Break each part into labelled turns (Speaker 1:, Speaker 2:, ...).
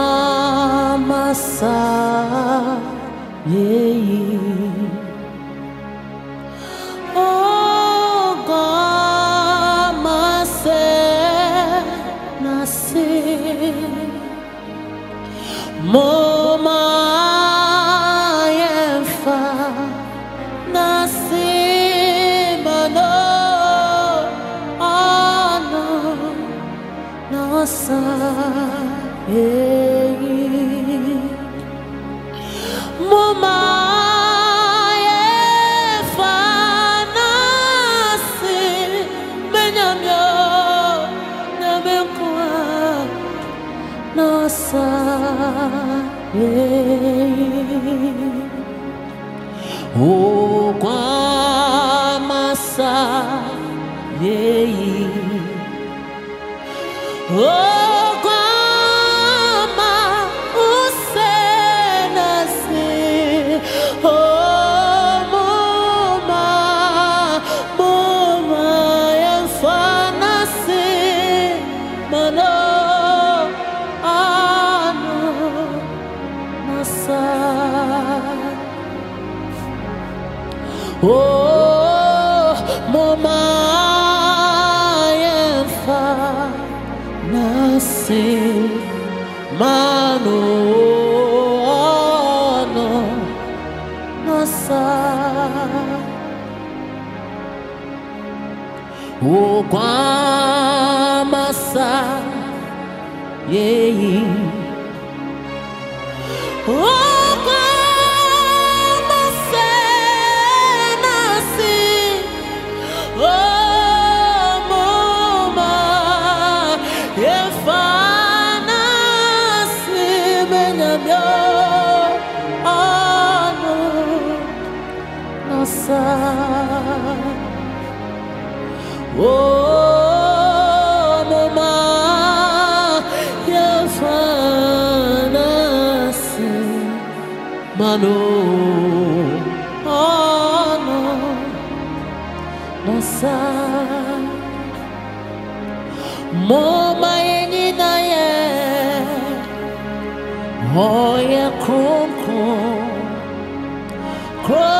Speaker 1: okwamasa yeyi okwamase yemfa nasi menyamyo nyamekwa nossa ei okwamasa yeyi okwama Oh, mama yemfa nasi mano no nasa O kwa masa yeyi Oh, mano oh no nossa moma yenyi na ye oya kronko kronko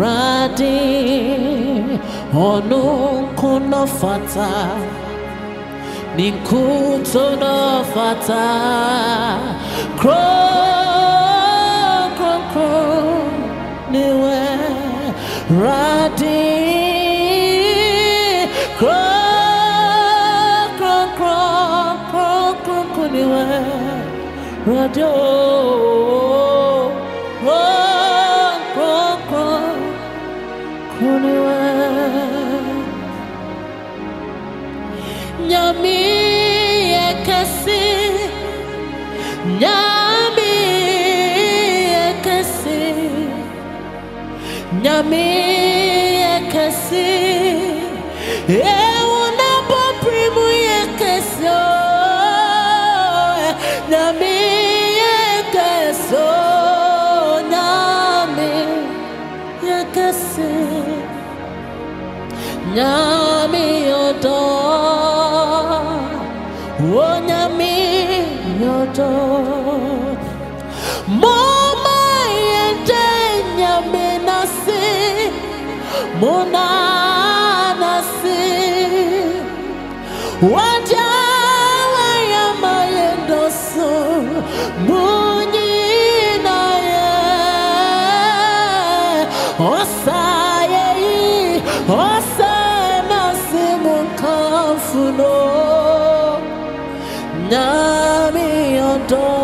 Speaker 1: radi ono kono fata ninkuto no fata kron kron kron niwe radi nyami ekesi ewuna poprimu ekesi o nyami ekesi o nyami ekesi nyami odo o nyami odo. Mama monanase wajawa ya mayendoso osaye osayei osenase munkamfuno nyami yondoo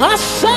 Speaker 1: ação.